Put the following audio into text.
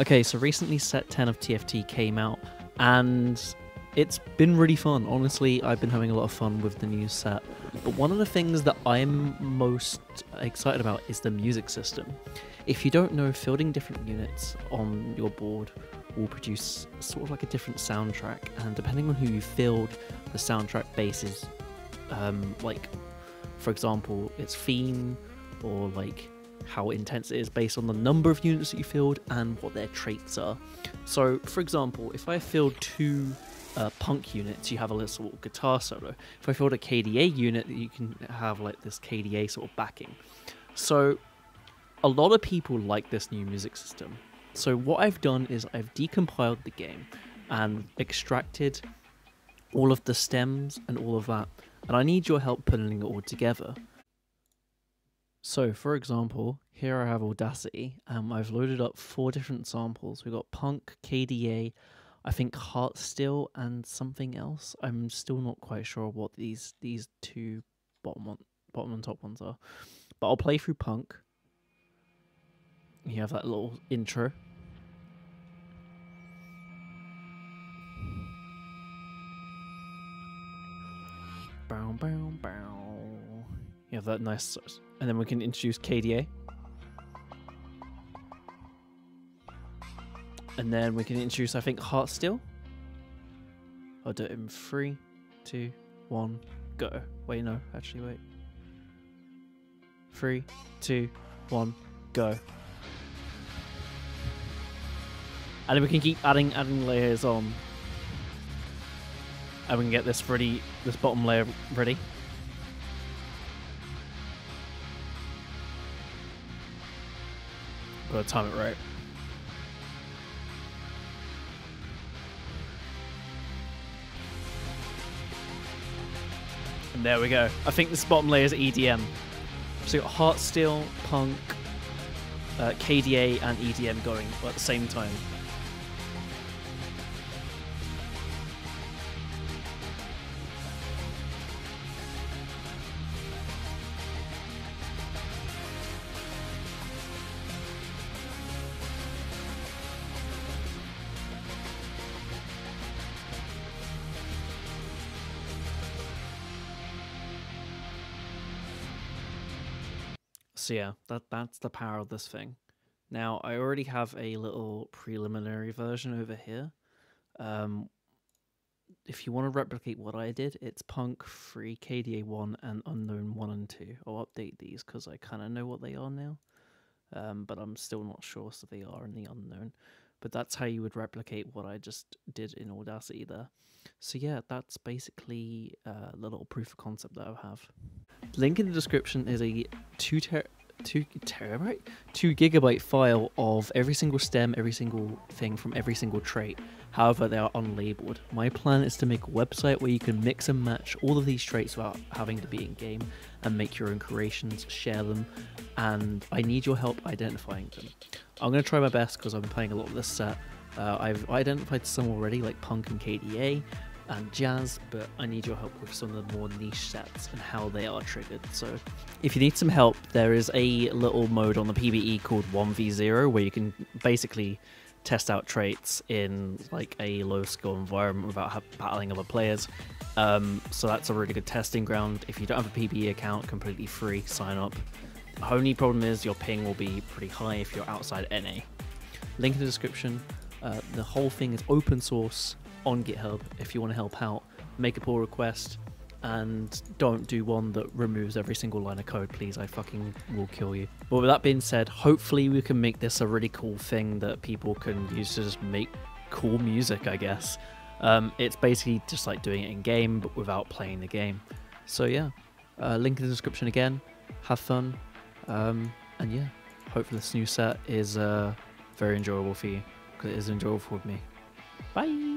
Okay, so recently set 10 of TFT came out and it's been really fun. Honestly, I've been having a lot of fun with the new set. But one of the things that I'm most excited about is the music system. If you don't know, fielding different units on your board will produce sort of like a different soundtrack, and depending on who you field, the soundtrack bases, um, like, for example, its theme or like how intense it is based on the number of units that you field and what their traits are. So, for example, if I field two uh, punk units, you have a little guitar solo. If I field a KDA unit, you can have like this KDA sort of backing. So, a lot of people like this new music system. So, what I've done is I've decompiled the game and extracted all of the stems and all of that, and I need your help putting it all together. So, for example, here I have Audacity. Um, I've loaded up four different samples. We've got Punk, KDA, I think Heart Heartsteel, and something else. I'm still not quite sure what these these two bottom one, bottom and top ones are. But I'll play through Punk. You have that little intro. Bow, bow, bow. You have that nice, and then we can introduce KDA. And then we can introduce, I think, Heartsteel. I'll do it in three, two, one, go. Wait, no, actually, wait. Three, two, one, go. And then we can keep adding adding layers on. And we can get this ready, this bottom layer ready. Gotta time it right. And there we go. I think this bottom layer is EDM. So you got Heartsteel, Punk, uh, KDA, and EDM going at the same time. So yeah, that that's the power of this thing. Now I already have a little preliminary version over here. Um, if you want to replicate what I did, it's Punk Free KDA 1, and Unknown 1 and 2. I'll update these because I kind of know what they are now, um, but I'm still not sure, so they are in the unknown. But that's how you would replicate what I just did in Audacity there. So yeah, that's basically uh, the little proof of concept that I have. Link in the description is a two ter two terabyte, two gigabyte file of every single stem, every single thing from every single trait. However, they are unlabeled. My plan is to make a website where you can mix and match all of these traits without having to be in game and make your own creations, share them, and I need your help identifying them. I'm going to try my best because I've been playing a lot of this set. Uh, I've identified some already, like Punk and KDA, and jazz, but I need your help with some of the more niche sets and how they are triggered. So, if you need some help, there is a little mode on the PBE called 1v0 where you can basically test out traits in like a low skill environment without battling other players. Um, so that's a really good testing ground. If you don't have a PBE account, completely free, sign up. The only problem is your ping will be pretty high if you're outside NA. Link in the description. Uh, the whole thing is open source on GitHub if you want to help out. Make a pull request and don't do one that removes every single line of code, please. I fucking will kill you. But with that being said, hopefully we can make this a really cool thing that people can use to just make cool music, I guess. Um, it's basically just like doing it in game, but without playing the game. So yeah, uh, link in the description again. Have fun, um, and yeah, hopefully this new set is uh, very enjoyable for you because it is enjoyable for me. Bye.